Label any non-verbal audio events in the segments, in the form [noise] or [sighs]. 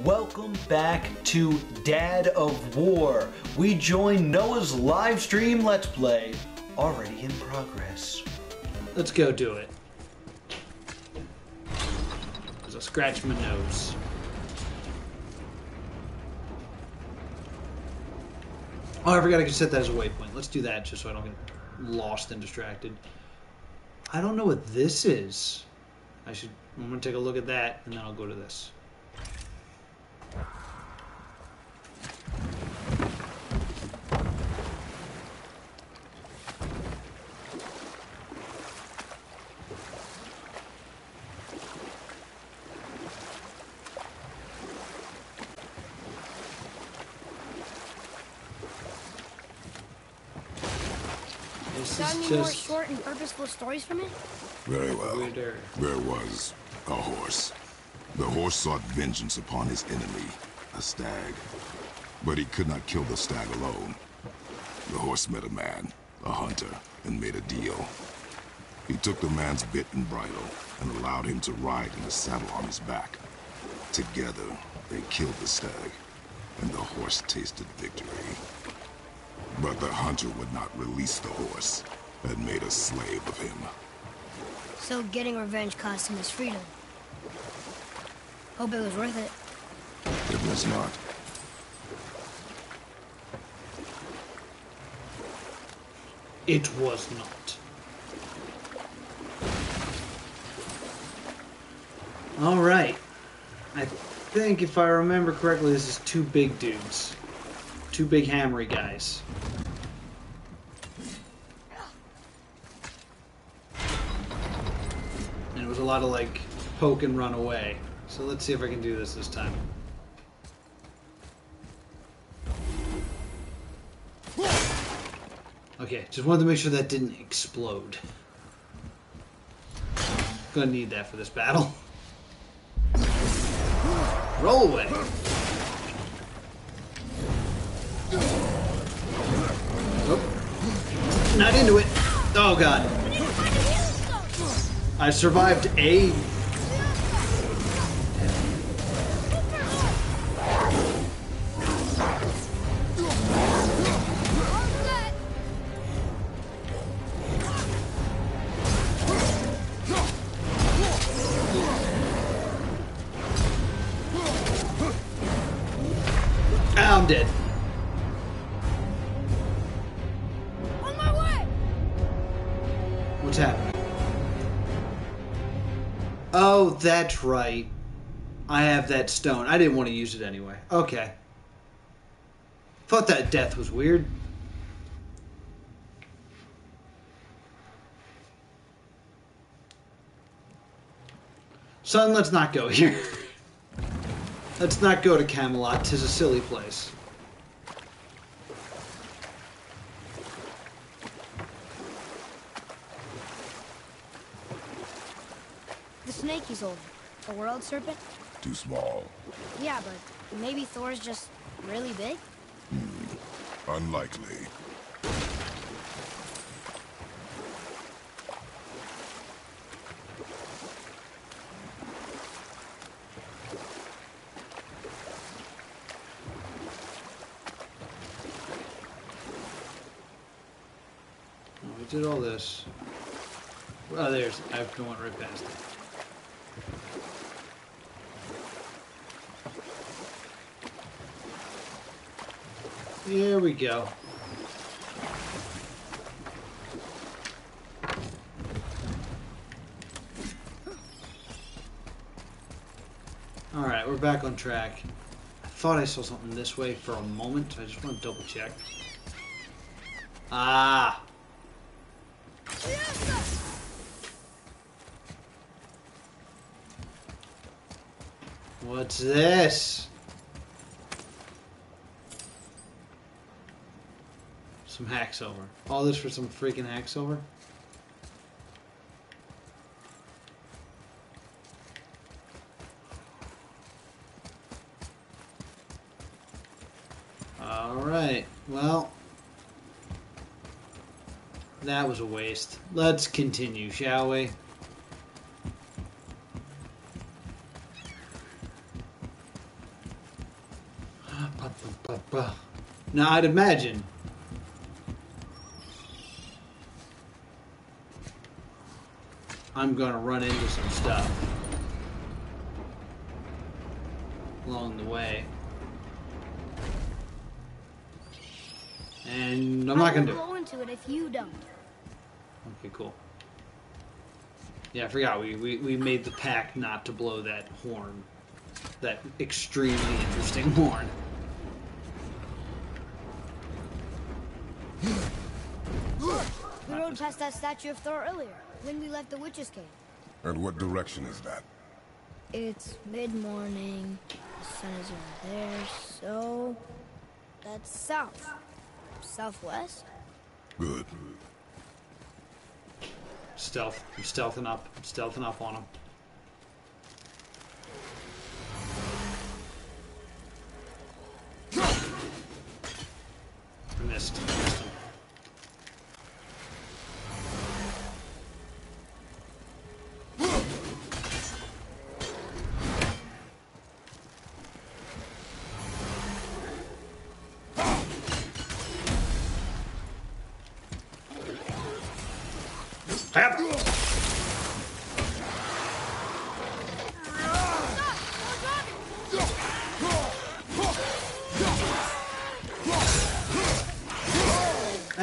Welcome back to Dad of War. We join Noah's live stream Let's Play, already in progress. Let's go do it. Because I scratch my nose. Oh, I forgot I could set that as a waypoint. Let's do that just so I don't get lost and distracted. I don't know what this is. I should. I'm gonna take a look at that, and then I'll go to this. This is any more short and purposeful stories from it? Very well. weirder. There was a horse. The horse sought vengeance upon his enemy, a stag. But he could not kill the stag alone. The horse met a man, a hunter, and made a deal. He took the man's bit and bridle and allowed him to ride in a saddle on his back. Together, they killed the stag, and the horse tasted victory. But the hunter would not release the horse and made a slave of him. So getting revenge cost him his freedom. Hope it was worth it. It was not. It was not. All right. I think if I remember correctly, this is two big dudes. Two big hammery guys. And it was a lot of like poke and run away. So let's see if I can do this this time. Okay, just wanted to make sure that didn't explode. Gonna need that for this battle. Roll away. Oh. Not into it. Oh god. I survived a I'm dead. That's right. I have that stone. I didn't want to use it anyway. Okay. Thought that death was weird. Son, let's not go here. [laughs] let's not go to Camelot. Tis a silly place. Snake he's holding. A world serpent? Too small. Yeah, but maybe Thor's just really big? Hmm. Unlikely. Oh, we did all this. Oh, there's. I've gone right past it. Here we go. Alright, we're back on track. I thought I saw something this way for a moment. I just want to double check. Ah! What's this? Some hack silver. All this for some freaking hack silver? Alright, well. That was a waste. Let's continue, shall we? [sighs] Now, I'd imagine. I'm gonna run into some stuff along the way. And I'm not gonna do won't it. into it if you don't. Okay, cool. Yeah, I forgot. We, we, we made the pact not to blow that horn. That extremely interesting [laughs] horn. We rode past that statue of Thor earlier, when we left the witch's cave. And what direction is that? It's mid-morning, the sun is over there, so... That's south. Southwest? Good. Stealth. I'm stealthing up. I'm stealthing up on him.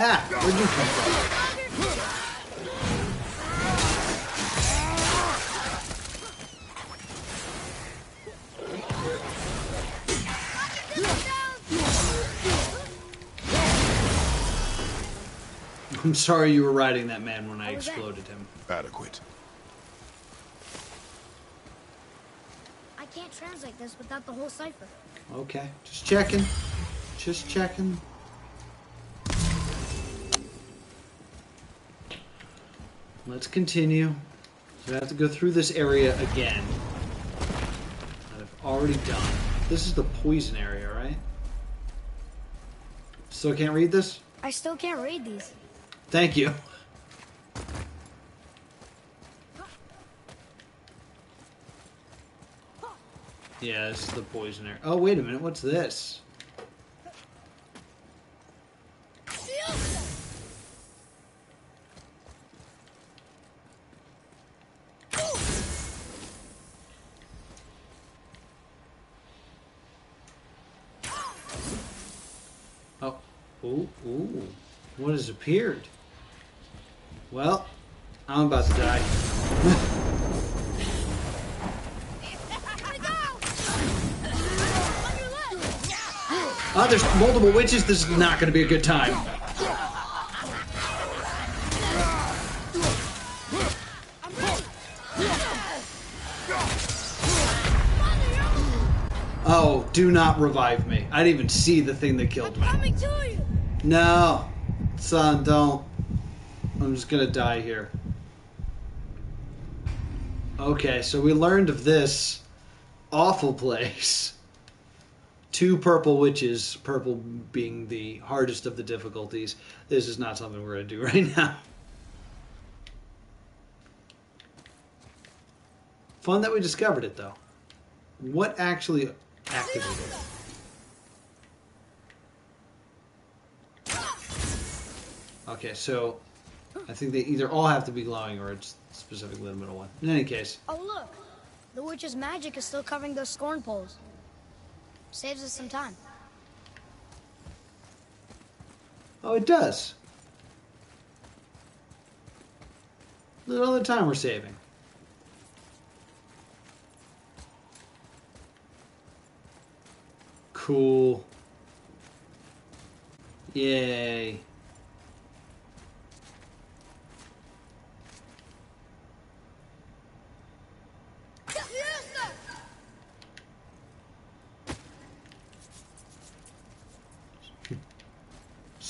Ah, where'd you come from? I'm sorry you were riding that man when I How was that? exploded him. Adequate. I can't translate this without the whole cipher. Okay, just checking. Just checking. Let's continue. So I have to go through this area again. That I've already done. This is the poison area, right? Still can't read this? I still can't read these. Thank you. Yeah, this is the poison area. Oh, wait a minute. What's this? Oh, ooh, ooh. What has appeared? Well, I'm about to die. Ah, [laughs] there's multiple witches. This is not going to be a good time. Oh, do not revive me. I didn't even see the thing that killed me. Coming to you! No, son, don't. I'm just gonna die here. Okay, so we learned of this awful place. [laughs] Two purple witches, purple being the hardest of the difficulties. This is not something we're gonna do [laughs] right now. Fun that we discovered it though. What actually activated it? Okay, so I think they either all have to be glowing or it's specifically the middle one. In any case, Oh, look! The witch's magic is still covering those scorn poles. Saves us some time. oh, it does. Look at all the time we're saving. Cool. Yay.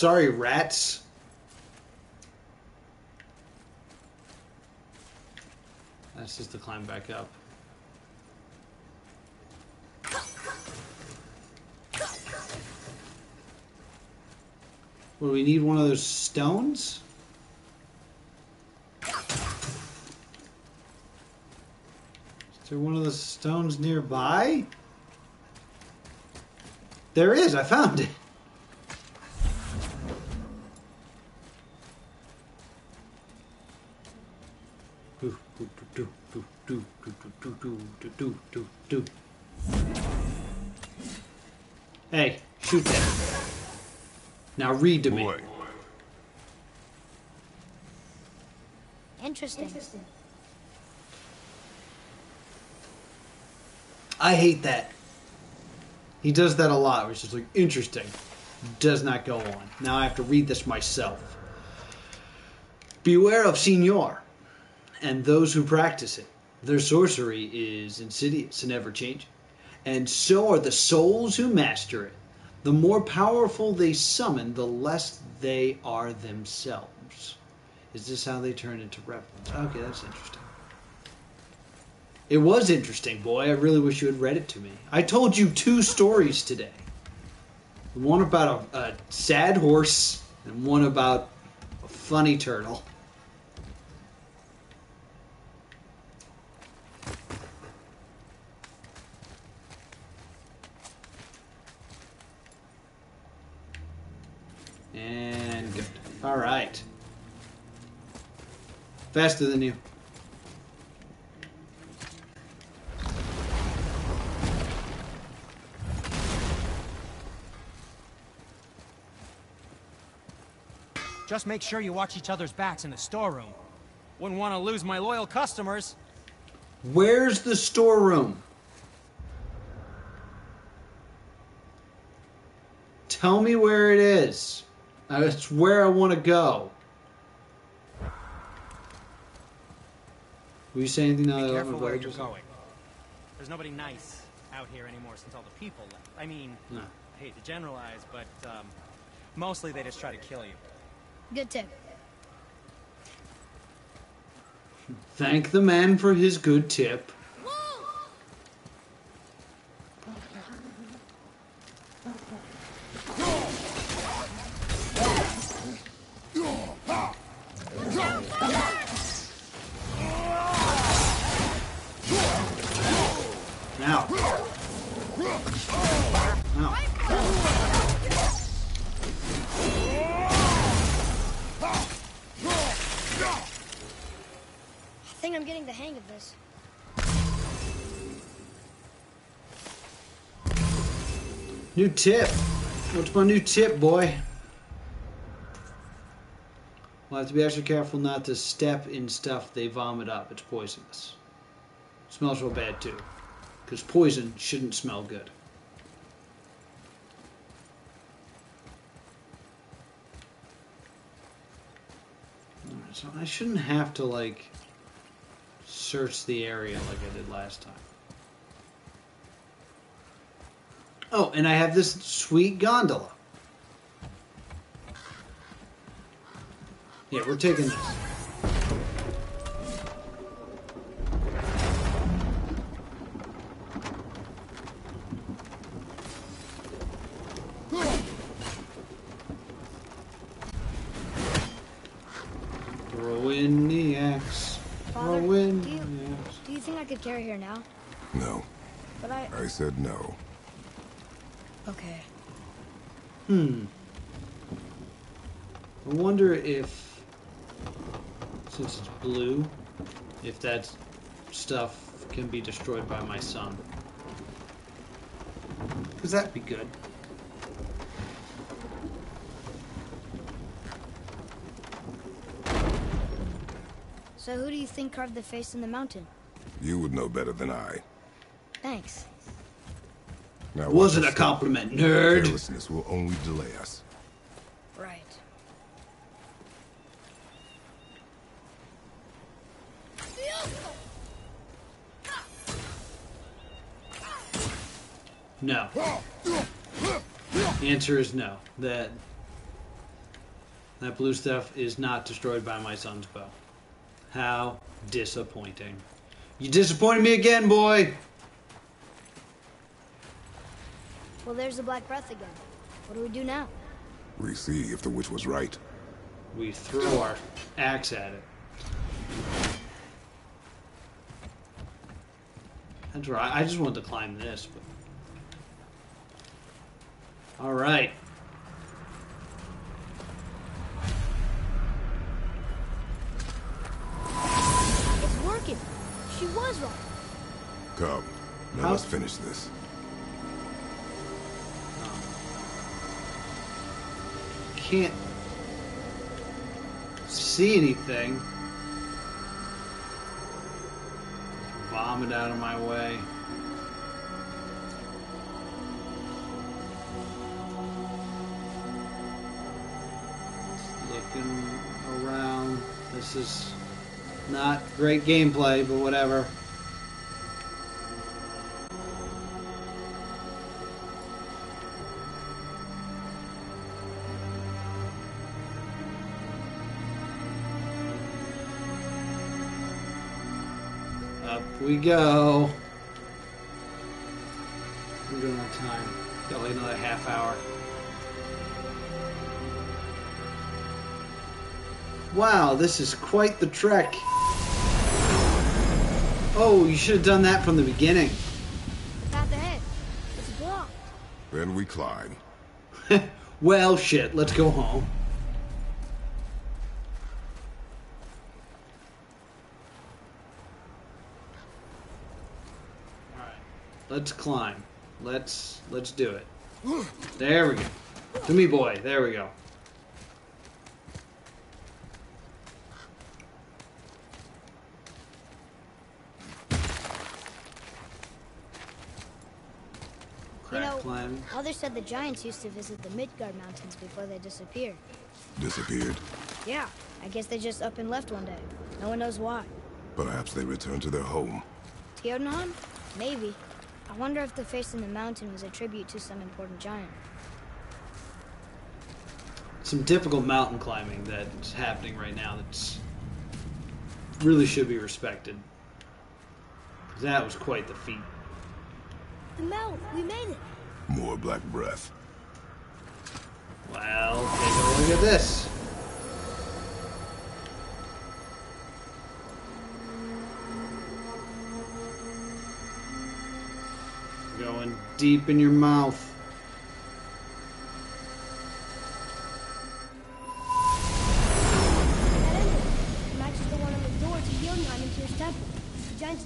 Sorry, rats. That's just to climb back up. Well, we need one of those stones? Is there one of the stones nearby? There is. I found it. Now read to me. Boy, Interesting. I hate that. He does that a lot, which is like interesting. Does not go on. Now I have to read this myself. Beware of Signor and those who practice it. Their sorcery is insidious and ever changing, and so are the souls who master it. The more powerful they summon, the less they are themselves. Is this how they turn into rebels? Okay, that's interesting. It was interesting, boy. I really wish you had read it to me. I told you two stories today. One about a, a sad horse, and one about a funny turtle. And good. All right. Faster than you. Just make sure you watch each other's backs in the storeroom. Wouldn't want to lose my loyal customers. Where's the storeroom? Tell me where it is. That's where I want to go. Will you say anything now Be that I careful love where you're going. There's nobody nice out here anymore since all the people left. I mean, No. I hate to generalize, but um, mostly they just try to kill you. Good tip. Thank the man for his good tip. New tip. What's my new tip, boy? We'll have to be extra careful not to step in stuff they vomit up. It's poisonous. smells real bad too. Because poison shouldn't smell good. So I shouldn't have to like search the area like I did last time. Oh, and I have this sweet gondola. Yeah, we're taking this. Throw in the axe. Father, Throw in do you, the axe. do you think I could carry her now? no. But I. I said no. Okay. Hmm. I wonder if, since it's blue, if that stuff can be destroyed by my son. Because that'd be good. So who do you think carved the face in the mountain? You would know better than I. Thanks. Now, Wasn't a compliment, nerd. Carelessness will only delay us. Right. No. Answer is no. That that blue stuff is not destroyed by my son's bow. How disappointing. You disappointed me again, boy. Well, there's the Black Breath again. What do we do now? We see if the witch was right. We throw our axe at it. That's right. I just wanted to climb this, but All right. It's working. She was right. Come, Now let How- us finish this. Can't see anything. Vomit out of my way. Looking around. This is not great gameplay, but whatever. We go. We're doing our time. Got like another half hour. Wow, this is quite the trek. Oh, you should have done that from the beginning. Path ahead. It's blocked. Then we climb. [laughs] well, shit, let's go home. Let's climb. Let's let's do it. There we go. To me boy, there we go. Crack know- climbing. Others said the giants used to visit the Midgard Mountains before they disappeared. Disappeared. Yeah, I guess they just up and left one day. No one knows why. Perhaps they returned to their home. Jotunheim? Maybe. I wonder if the face in the mountain was a tribute to some important giant. some difficult mountain climbing that's happening right now that's really should be respected. That was quite the feat. The mount! We made it! More black breath. Well, take a look at this.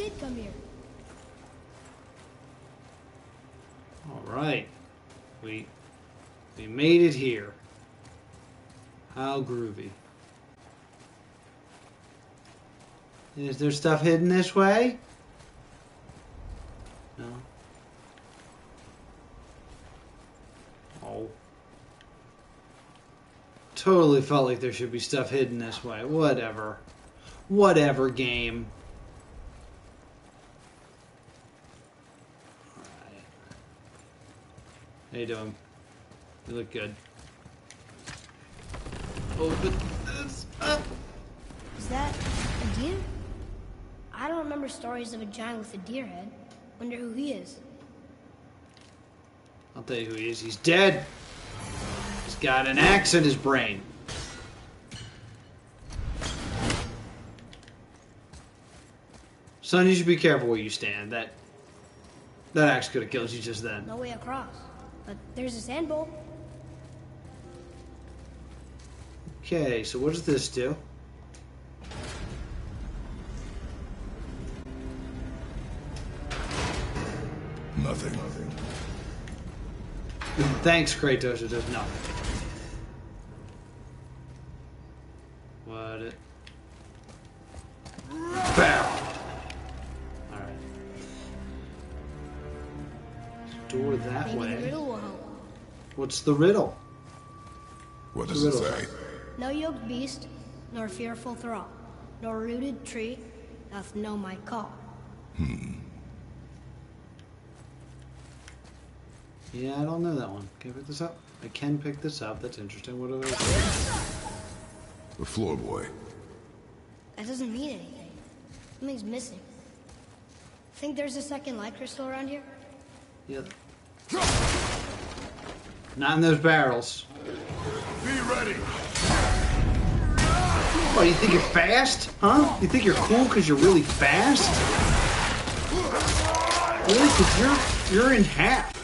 Did come here. All right, we we made it here. How groovy! Is there stuff hidden this way? No. Oh. Totally felt like there should be stuff hidden this way. Whatever. Whatever game. Alright. How you doing? You look good. Open this up. Is that a deer? I don't remember stories of a giant with a deer head. Wonder who he is. I'll tell you who he is. He's dead. He's got an axe in his brain. Son, you should be careful where you stand. That that axe could have killed you just then. No way across. But there's a sand bowl. Okay, so what does this do? Nothing. Thanks, Kratos. It does nothing. What's the riddle? What does it say? No yoked beast, nor fearful thrall, nor rooted tree doth know my call. Hmm. Yeah, I don't know that one. Can I pick this up? I can pick this up. That's interesting. What are those? The floor boy. That doesn't mean anything. Something's missing. Think there's a second light crystal around here? Yeah. Not in those barrels. Be ready. What, you think you're fast? Huh? You think you're cool because you're really fast? Really? Because you're, you're in half.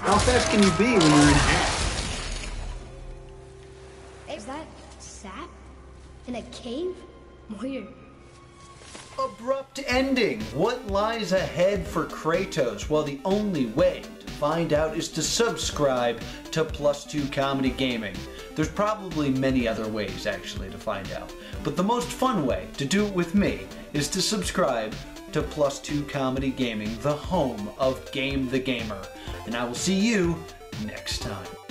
How fast can you be when you're in half? Is that sap? In a cave? Weird. Abrupt ending. What lies ahead for Kratos? Well, the only way to find out is to subscribe to Plus Two Comedy Gaming. There's probably many other ways, actually, to find out. But the most fun way to do it with me is to subscribe to Plus Two Comedy Gaming, the home of Game the Gamer. And I will see you next time.